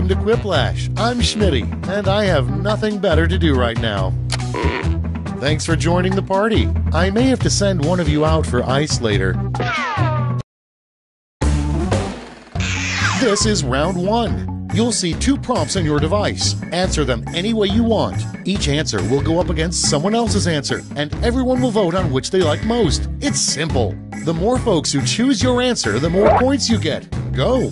Welcome to Quiplash. I'm Schmitty, and I have nothing better to do right now. Thanks for joining the party. I may have to send one of you out for ice later. This is round one. You'll see two prompts on your device. Answer them any way you want. Each answer will go up against someone else's answer, and everyone will vote on which they like most. It's simple. The more folks who choose your answer, the more points you get. Go.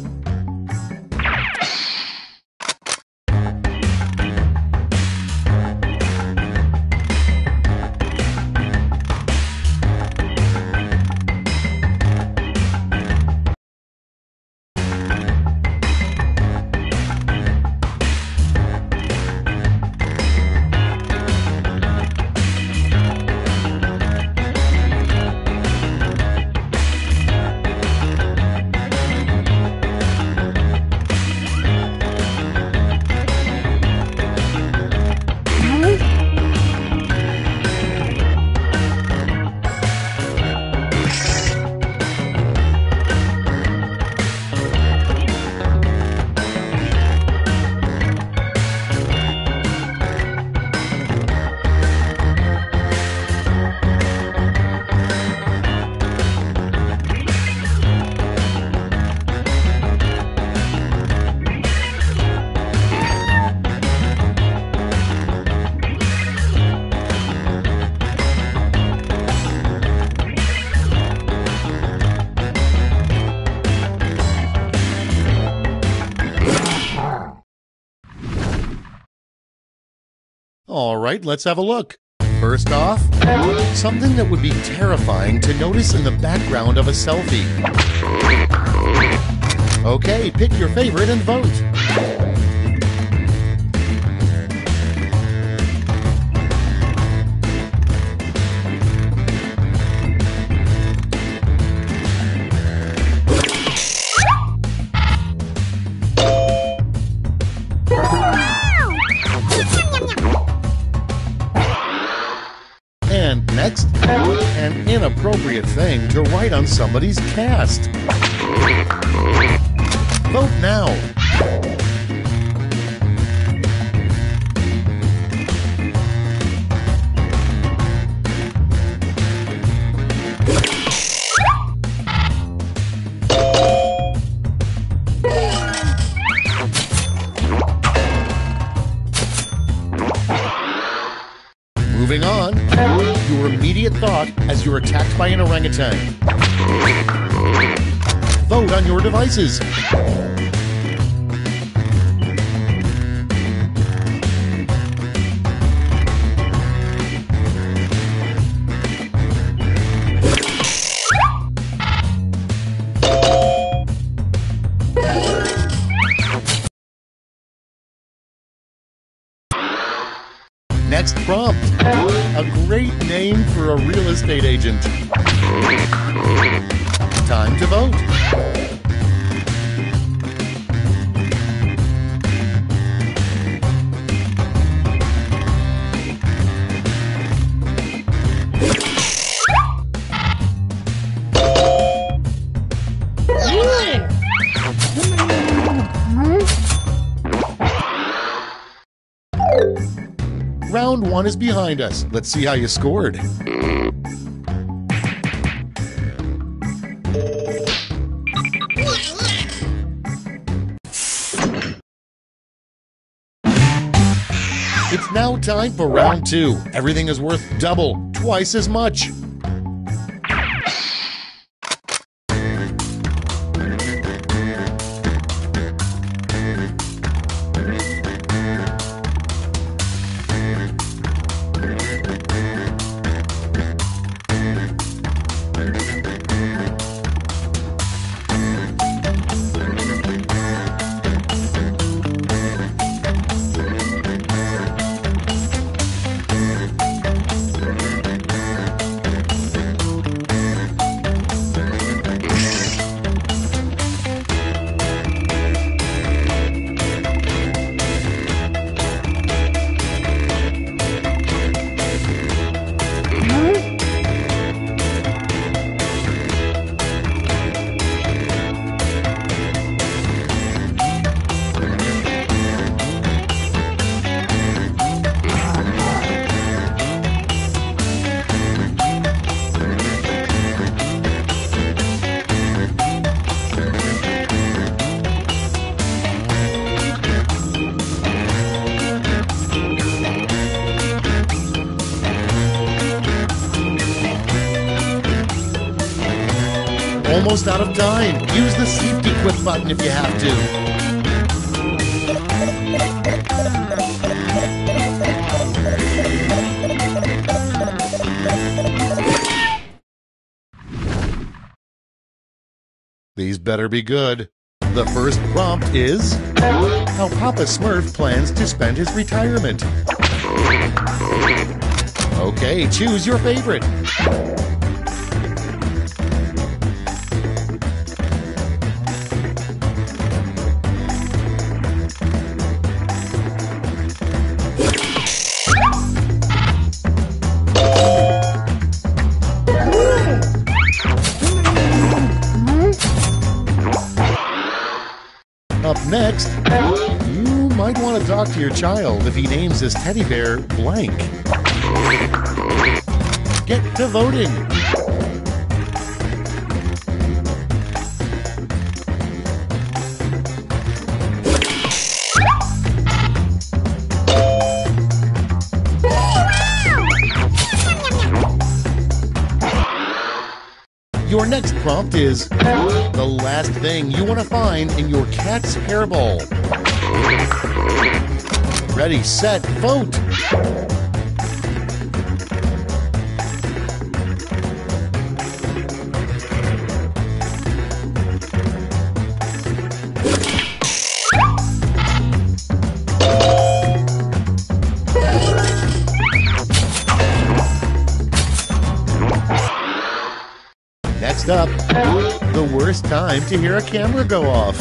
All right, let's have a look. First off, something that would be terrifying to notice in the background of a selfie. Okay, pick your favorite and vote. Inappropriate thing to write on somebody's cast. Vote now. Immediate thought as you're attacked by an orangutan. Vote on your devices. Next prompt. Name for a real estate agent. Time to vote. One is behind us. Let's see how you scored. It's now time for round two. Everything is worth double, twice as much. Almost out of time. Use the safety quit button if you have to. These better be good. The first prompt is How Papa Smurf plans to spend his retirement. Okay, choose your favorite. Next, you might want to talk to your child if he names his teddy bear blank. Get to voting. Is the last thing you want to find in your cat's hairball. Ready, set, vote. Next up, the worst time to hear a camera go off.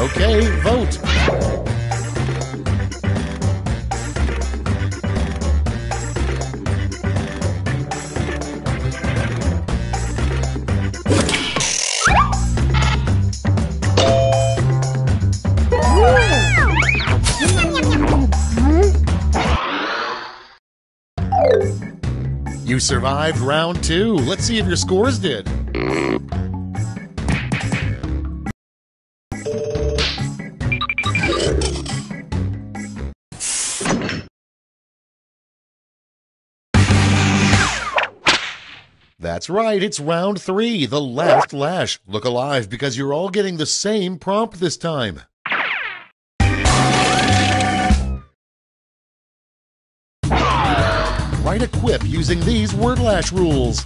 Okay, vote. Survived round two. Let's see if your scores did. That's right, it's round three, the last lash. Look alive because you're all getting the same prompt this time. Write a quip using these word lash rules.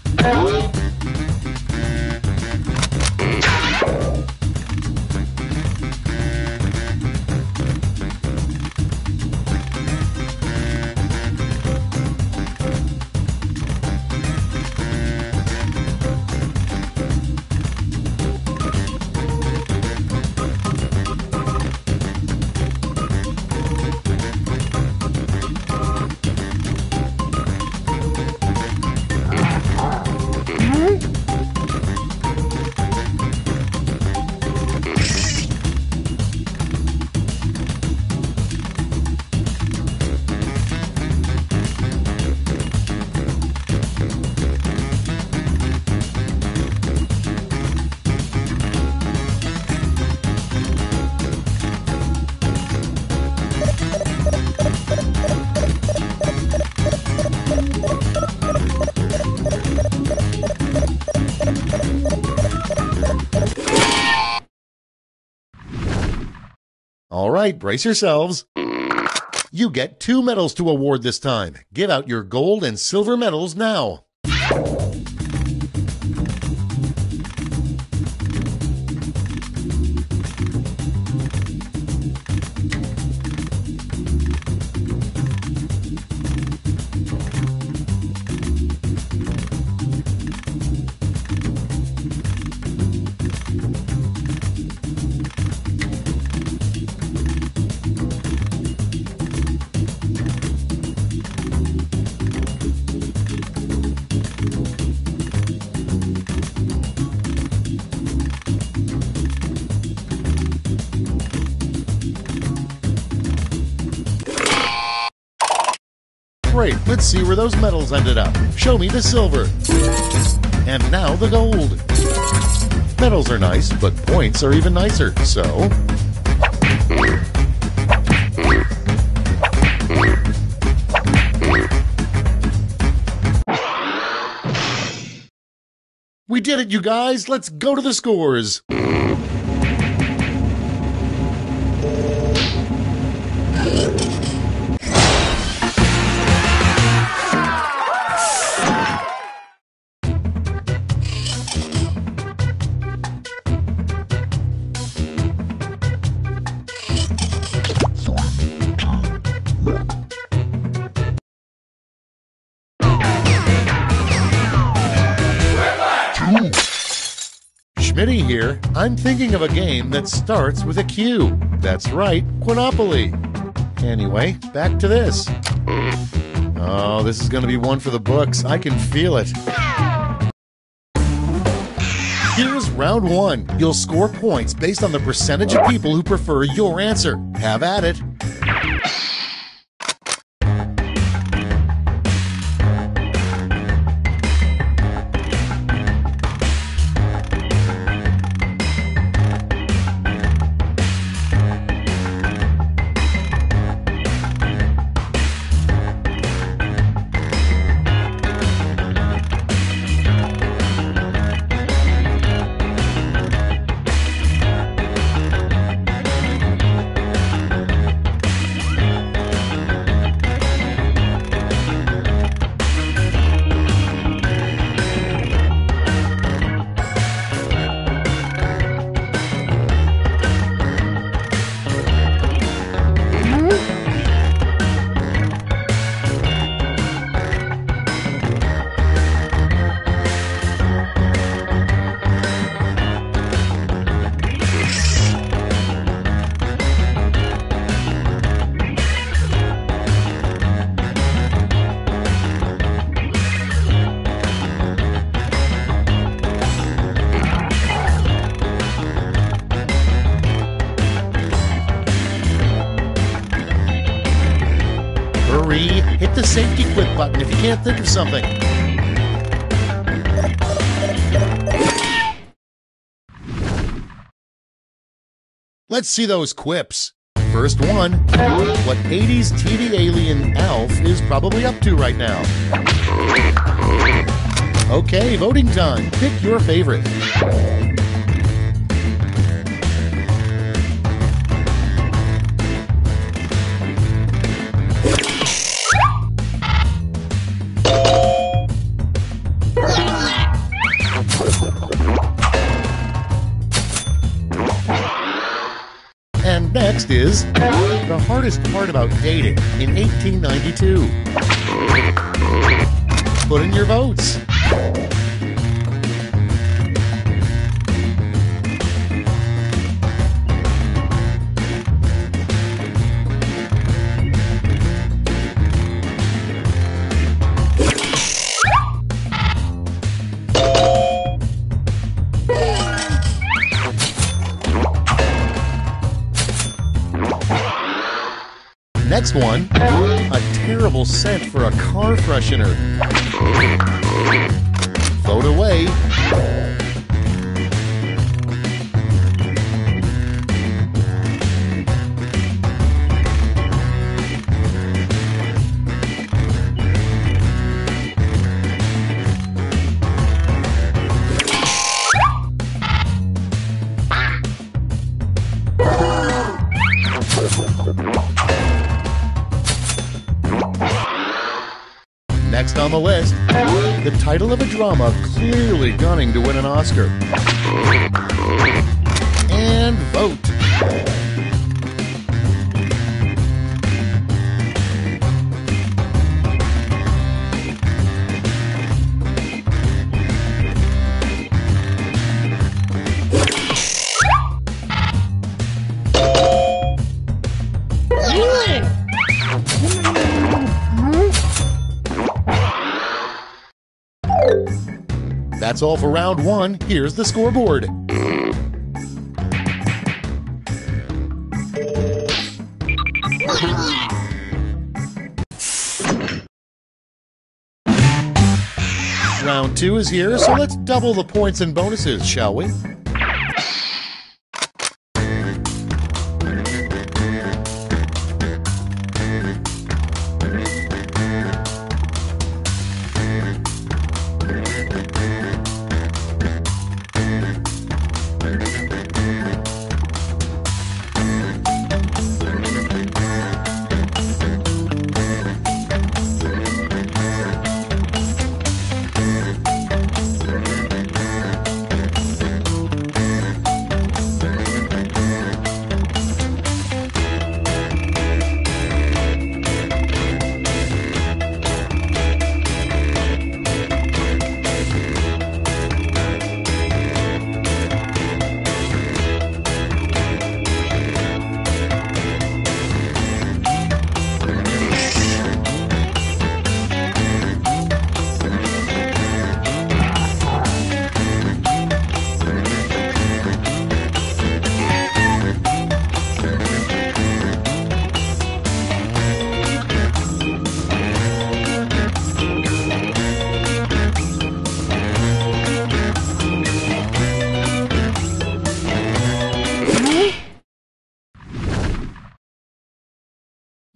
Right, brace yourselves. You get two medals to award this time. Give out your gold and silver medals now. See where those medals ended up. Show me the silver. And now the gold. Medals are nice, but points are even nicer, so. We did it, you guys! Let's go to the scores! Schmitty here. I'm thinking of a game that starts with a Q. That's right, Quinopoly. Anyway, back to this. Oh, this is going to be one for the books. I can feel it. Here's round one. You'll score points based on the percentage of people who prefer your answer. Have at it. Can't think of something. Let's see those quips. First one, what 80s TV alien Alf is probably up to right now. Okay, voting time. Pick your favorite. Next is the hardest part about dating in 1892. Put in your votes. One, a terrible scent for a car freshener. Vote away. List, the title of a drama clearly gunning to win an Oscar. And vote. That's all for round one. Here's the scoreboard. Round two is here, so let's double the points and bonuses, shall we?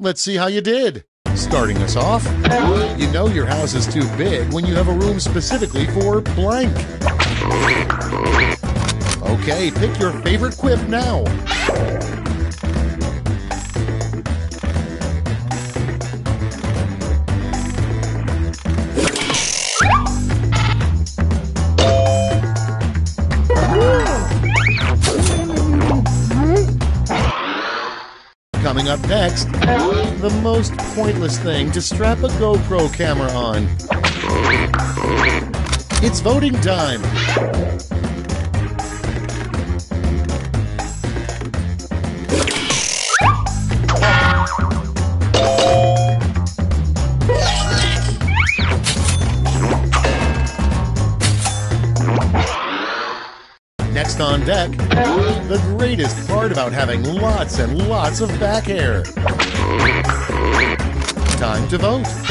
Let's see how you did. Starting us off, you know your house is too big when you have a room specifically for blank. Okay, pick your favorite quip now. Coming up next, the most pointless thing to strap a GoPro camera on. It's voting time. Deck, the greatest part about having lots and lots of back hair. Time to vote.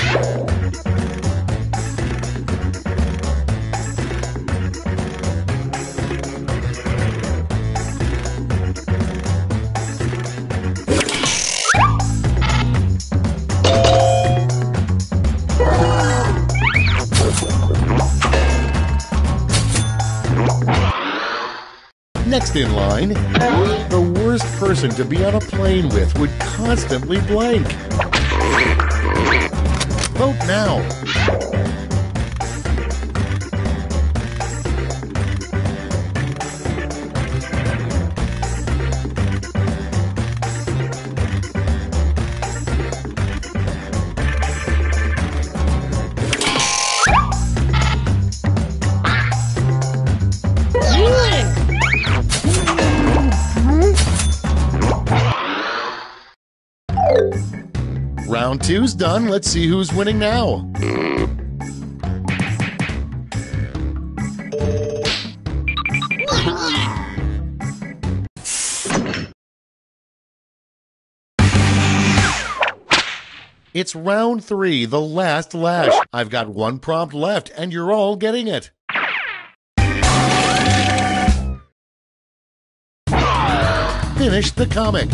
Next in line, the worst person to be on a plane with would constantly blank. Vote now. Two's done. Let's see who's winning now. It's round three, the last lash. I've got one prompt left, and you're all getting it. Finish the comic.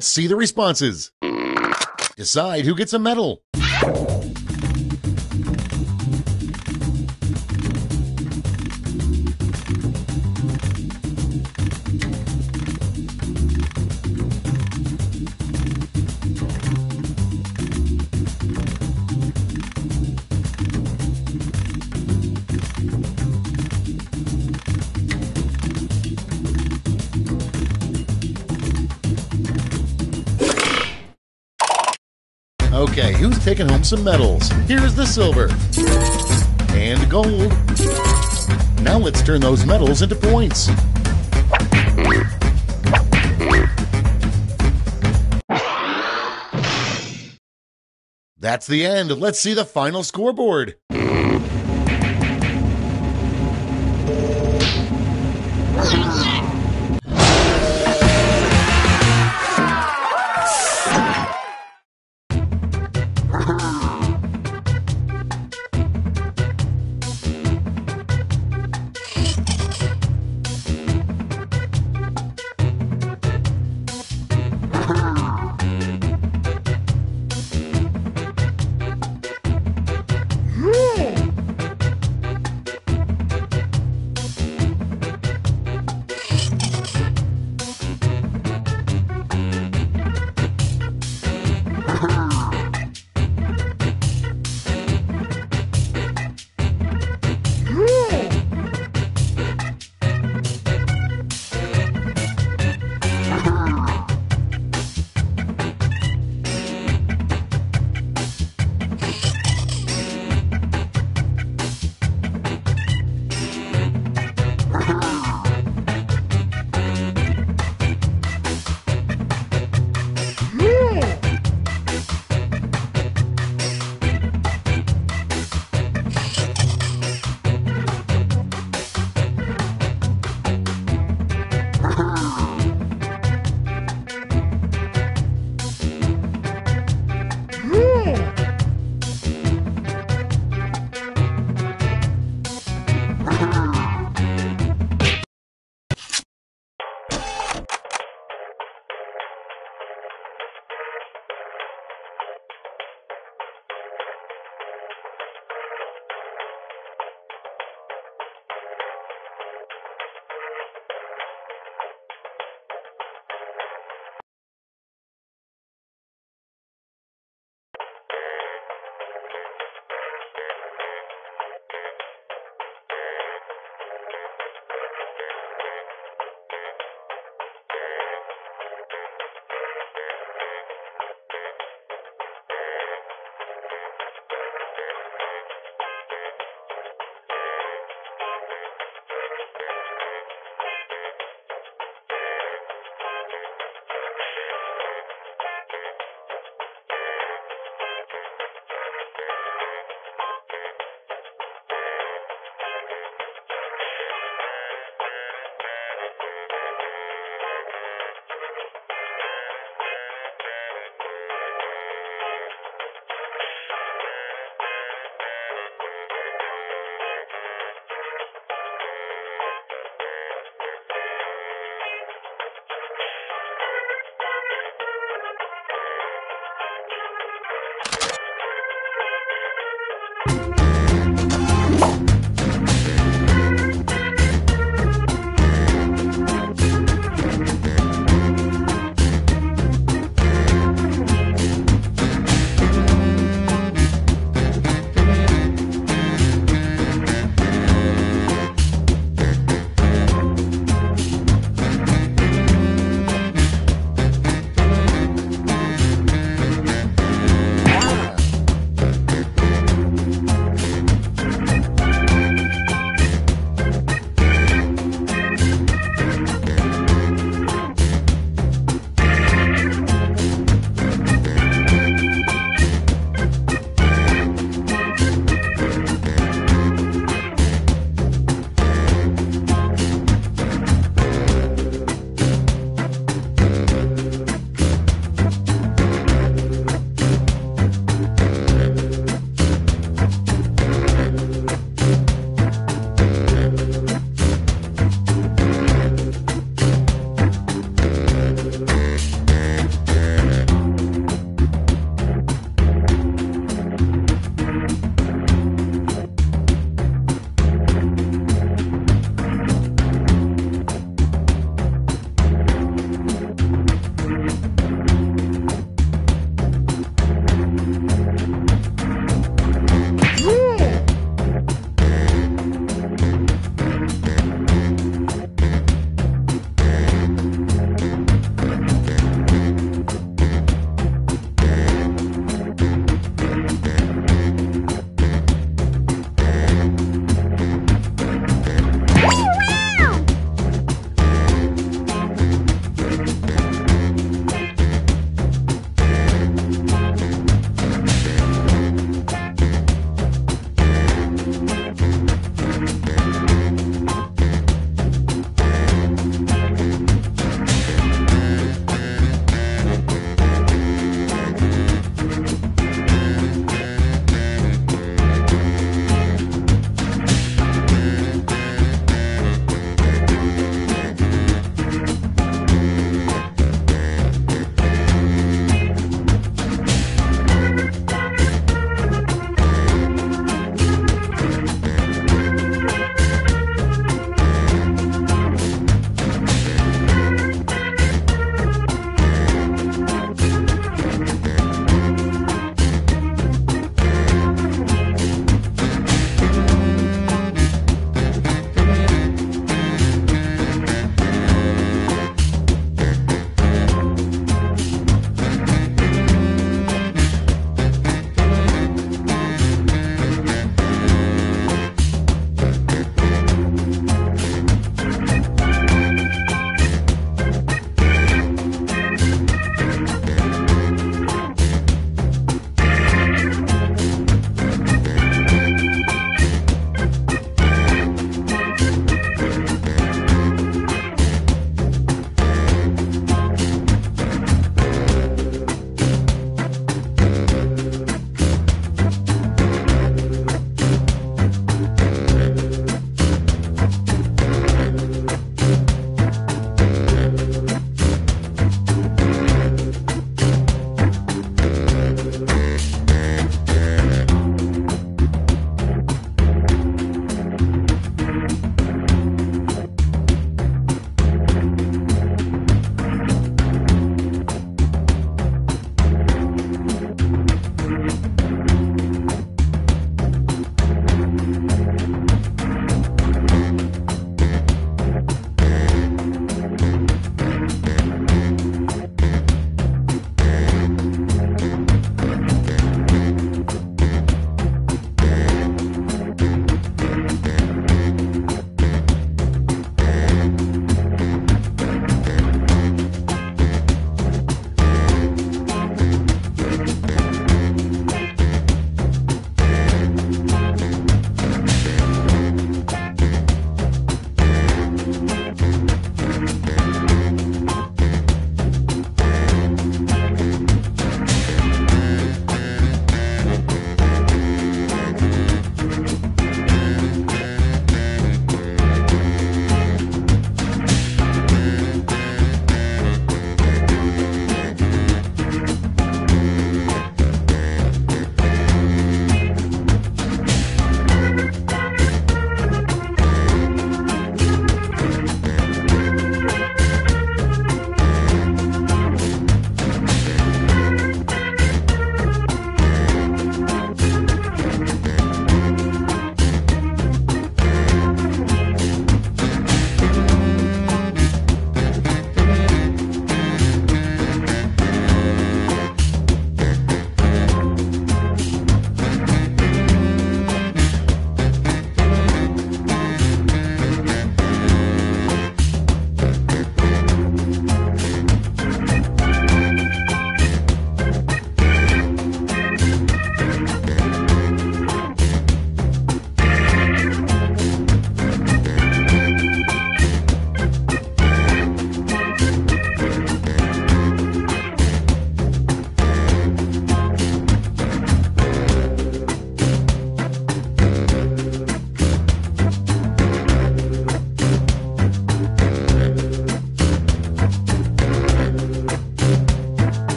Let's see the responses. Decide who gets a medal. Okay, who's taking home some medals? Here's the silver. And gold. Now let's turn those medals into points. That's the end. Let's see the final scoreboard.